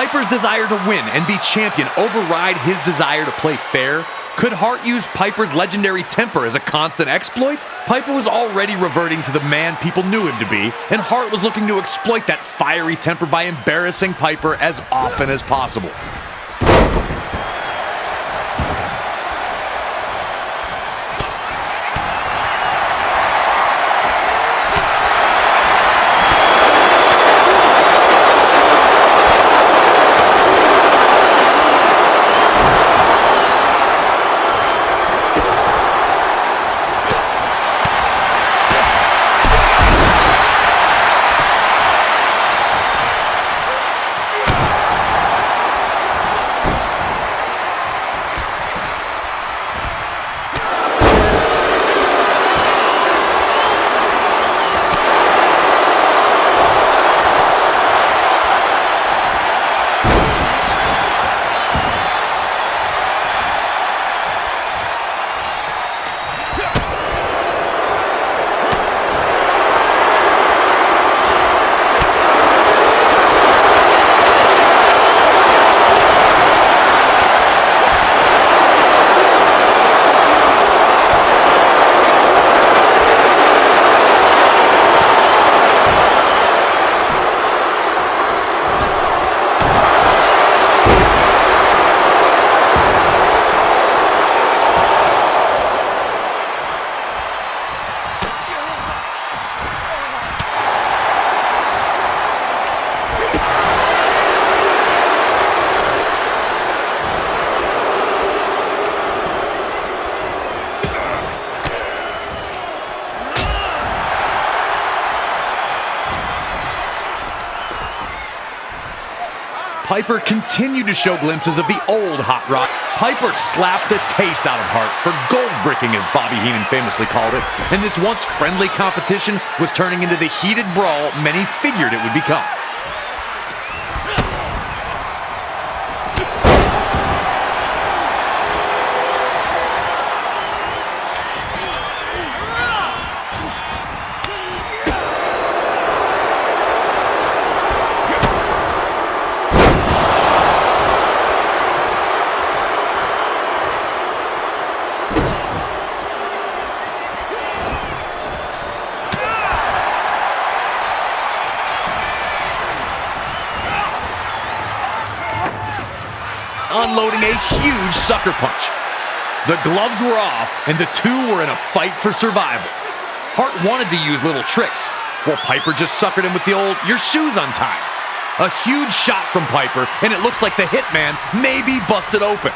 Piper's desire to win and be champion override his desire to play fair? Could Hart use Piper's legendary temper as a constant exploit? Piper was already reverting to the man people knew him to be, and Hart was looking to exploit that fiery temper by embarrassing Piper as often as possible. Piper continued to show glimpses of the old Hot Rod. Piper slapped a taste out of Hart for gold bricking, as Bobby Heenan famously called it, and this once friendly competition was turning into the heated brawl many figured it would become. Unloading a huge sucker punch. The gloves were off, and the two were in a fight for survival. Hart wanted to use little tricks, while Piper just suckered him with the old, your shoes untied. A huge shot from Piper, and it looks like the hitman may be busted open.